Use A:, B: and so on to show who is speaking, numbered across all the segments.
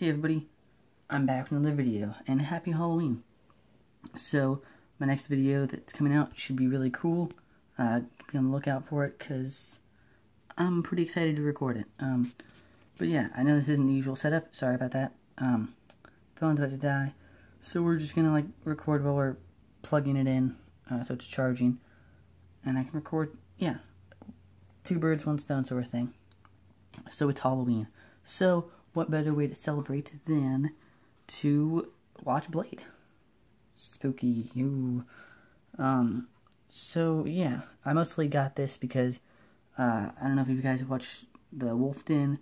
A: Hey everybody, I'm back with another video, and happy Halloween. So, my next video that's coming out should be really cool. Uh, be on the lookout for it, because I'm pretty excited to record it. Um, but yeah, I know this isn't the usual setup, sorry about that. Um, phone's about to die, so we're just gonna like record while we're plugging it in, uh, so it's charging. And I can record, yeah, two birds, one stone sort of thing. So it's Halloween. So, what better way to celebrate than to watch Blade? Spooky, you. Um, so yeah, I mostly got this because uh, I don't know if you guys watched the Wolf Den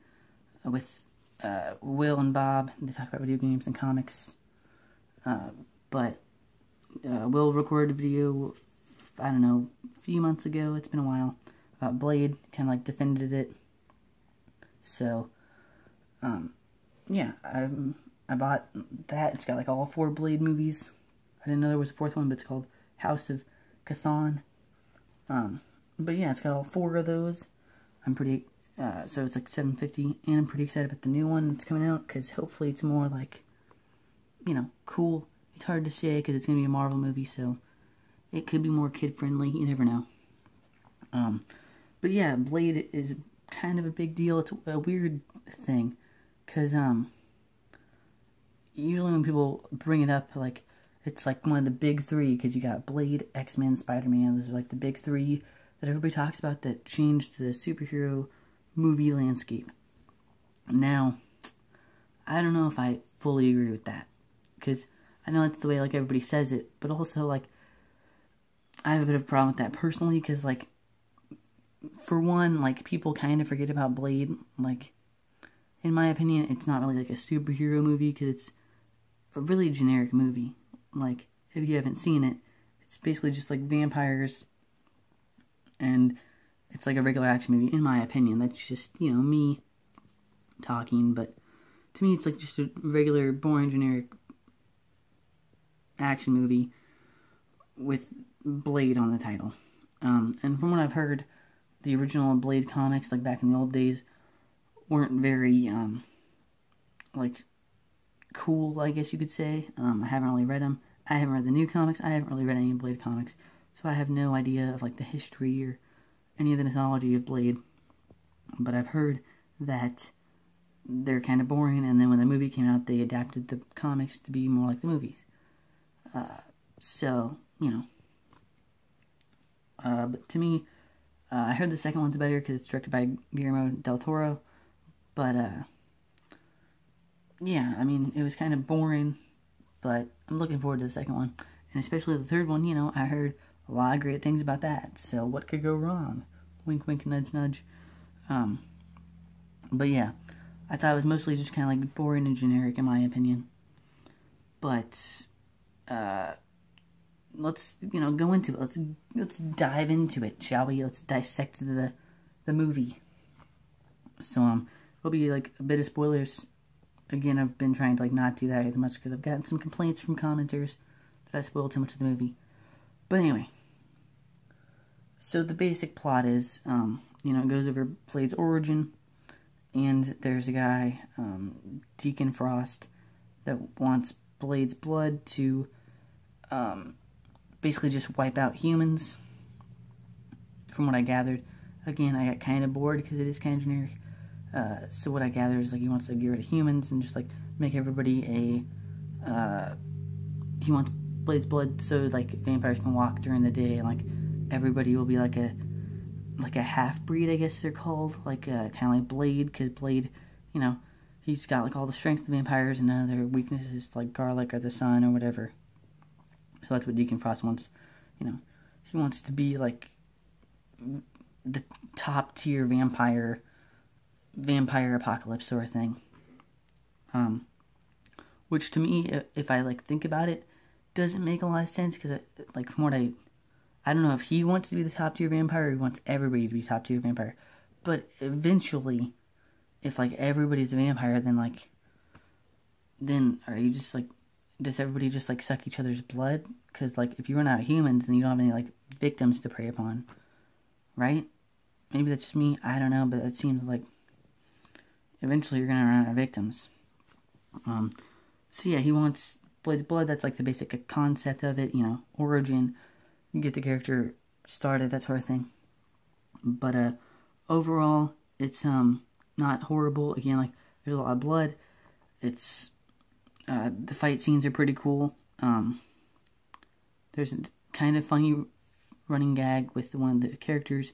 A: with uh, Will and Bob. They talk about video games and comics. Uh, but uh, Will recorded a video, I don't know, a few months ago. It's been a while. About Blade, kind of like defended it. So, um, yeah, I I bought that. It's got like all four Blade movies. I didn't know there was a fourth one, but it's called House of Chthon. Um, but yeah, it's got all four of those. I'm pretty, uh, so it's like 750, and I'm pretty excited about the new one that's coming out, because hopefully it's more like, you know, cool. It's hard to say, because it's to be a Marvel movie, so it could be more kid-friendly, you never know. Um, but yeah, Blade is kind of a big deal. It's a weird thing, because, um, usually when people bring it up, like, it's like one of the big three, because you got Blade, X-Men, Spider-Man, those are like the big three that everybody talks about that changed the superhero movie landscape. Now, I don't know if I fully agree with that, because I know it's the way, like, everybody says it, but also, like, I have a bit of a problem with that personally, because, like, for one, like, people kind of forget about Blade, like, in my opinion, it's not really, like, a superhero movie, because it's a really generic movie. Like, if you haven't seen it, it's basically just like vampires, and it's like a regular action movie, in my opinion. That's just, you know, me talking, but to me, it's like just a regular, boring, generic action movie with Blade on the title. Um, and from what I've heard, the original Blade comics, like back in the old days, weren't very, um, like, cool, I guess you could say. Um, I haven't really read them. I haven't read the new comics. I haven't really read any Blade comics, so I have no idea of like the history or any of the mythology of Blade. But I've heard that they're kind of boring, and then when the movie came out, they adapted the comics to be more like the movies. Uh, so you know, uh, but to me, uh, I heard the second one's better because it's directed by Guillermo del Toro, but uh yeah, I mean, it was kind of boring, but I'm looking forward to the second one. And especially the third one, you know, I heard a lot of great things about that. So what could go wrong? Wink, wink, nudge, nudge. Um, but yeah, I thought it was mostly just kind of like boring and generic in my opinion. But, uh, let's, you know, go into it. Let's, let's dive into it, shall we? Let's dissect the, the movie. So, um, it'll be like a bit of spoilers again, I've been trying to like not do that as much because I've gotten some complaints from commenters that I spoiled too much of the movie. But anyway, so the basic plot is, um, you know, it goes over Blade's origin, and there's a guy, um, Deacon Frost, that wants Blade's blood to, um, basically just wipe out humans. From what I gathered, again, I got kind of bored because it is kind of generic. Uh, so what I gather is like he wants to get rid of humans and just like make everybody a. Uh, he wants Blade's blood so like vampires can walk during the day and like everybody will be like a like a half breed I guess they're called like uh, kind of like Blade because Blade, you know, he's got like all the strength of vampires and other weaknesses like garlic or the sun or whatever. So that's what Deacon Frost wants. You know, he wants to be like the top tier vampire vampire apocalypse sort of thing. Um, which to me, if I like think about it, doesn't make a lot of sense because like from what I, I don't know if he wants to be the top tier vampire or he wants everybody to be top tier vampire, but eventually, if like everybody's a vampire, then like, then are you just like, does everybody just like suck each other's blood? Because like if you run out of humans, then you don't have any like victims to prey upon, right? Maybe that's just me. I don't know, but it seems like eventually you're going to run out of victims. Um, so yeah, he wants Blade's blood. That's like the basic concept of it, you know, origin, You get the character started, that sort of thing. But uh, overall, it's um not horrible. Again, like there's a lot of blood. It's uh, the fight scenes are pretty cool. Um, there's a kind of funny running gag with one of the characters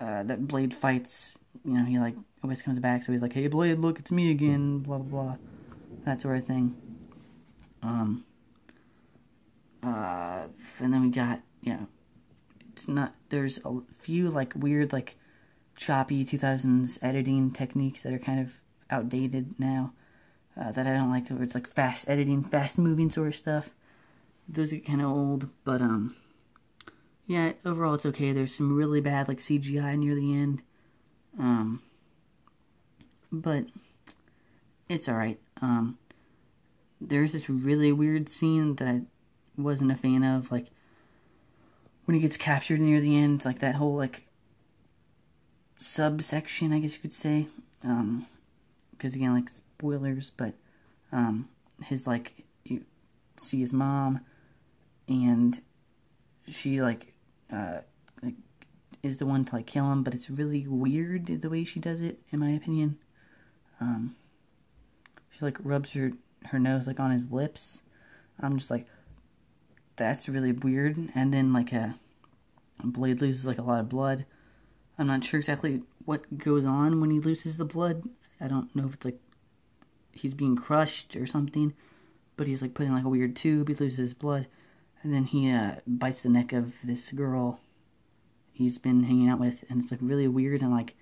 A: uh, that Blade fights. You know, he like always comes back, so he's like, "Hey, Blade, look, it's me again." Blah blah blah, that sort of thing. Um. Uh, and then we got you know, it's not. There's a few like weird like choppy 2000s editing techniques that are kind of outdated now. Uh, that I don't like. Where it's like fast editing, fast moving sort of stuff. Those are kind of old, but um, yeah. Overall, it's okay. There's some really bad like CGI near the end, um, but it's all right. Um, there's this really weird scene that I wasn't a fan of, like when he gets captured near the end, like that whole like subsection, I guess you could say. Um, because again, like spoilers, but um, his like you see his mom, and she like uh like is the one to like kill him, but it's really weird the way she does it, in my opinion. Um, she like rubs her her nose like on his lips. I'm just like, that's really weird. And then like a Blade loses like a lot of blood. I'm not sure exactly what goes on when he loses the blood. I don't know if it's like he's being crushed or something, but he's like putting like a weird tube. He loses his blood, and then he uh, bites the neck of this girl he's been hanging out with, and it's like really weird and like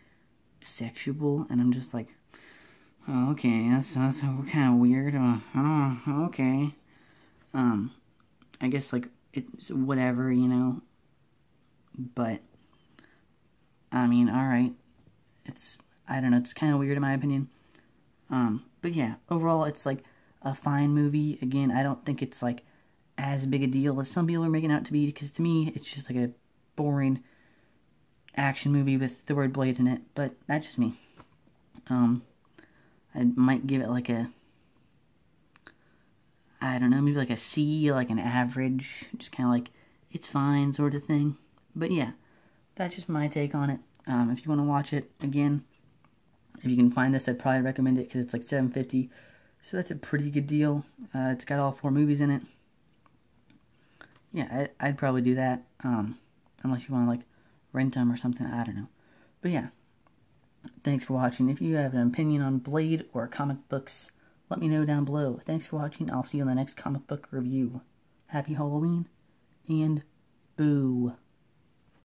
A: sexual. And I'm just like, oh, okay, that's that's kind of weird. Uh, oh, okay. Um, I guess like it's whatever, you know. But I mean, all right. It's I don't know. It's kind of weird in my opinion. Um, but yeah, overall, it's like a fine movie. Again, I don't think it's like as big a deal as some people are making out to be. Because to me, it's just like a boring action movie with the word blade in it. But that's just me. Um, I might give it like a I don't know, maybe like a C, like an average, just kind of like it's fine sort of thing. But yeah, that's just my take on it. Um, if you want to watch it again, if you can find this, I'd probably recommend it because it's like 750 so that's a pretty good deal. Uh, it's got all four movies in it. Yeah, I, would probably do that. Um, unless you want to like rent them or something. I don't know. But yeah, thanks for watching. If you have an opinion on Blade or comic books, let me know down below. Thanks for watching. I'll see you in the next comic book review. Happy Halloween and boo.